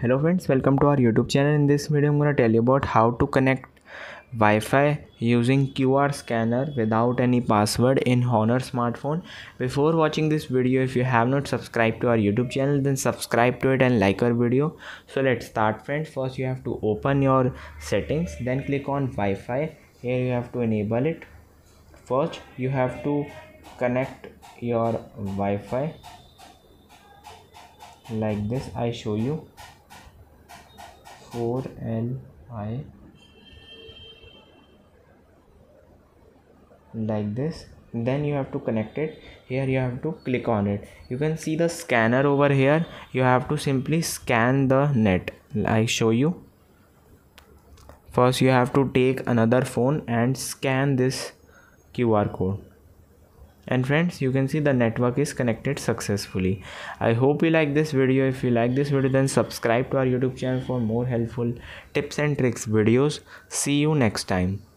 hello friends welcome to our youtube channel. In this video i'm going to tell you about how to connect wi-fi using qr scanner without any password in honor smartphone. Before watching this video if you have not subscribed to our youtube channel then subscribe to it and like our video. So let's start friends. First you have to open your settings then click on wi-fi. Here you have to enable it. First you have to connect your wi-fi. Like this i show you 4li like this. Then you have to connect it. Here you have to click on it. You can see the scanner over here. You have to simply scan the net. I show you. First you have to take another phone and scan this qr code and friends you can see the network is connected successfully. I hope you like this video. If you like this video then subscribe to our youtube channel for more helpful tips and tricks videos. See you next time